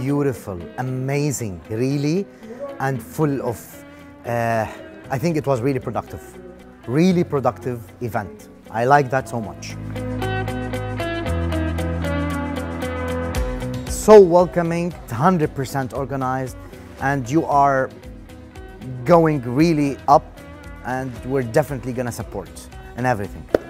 beautiful, amazing, really, and full of. Uh, I think it was really productive, really productive event. I like that so much. So welcoming, 100% organized, and you are going really up, and we're definitely gonna support and everything.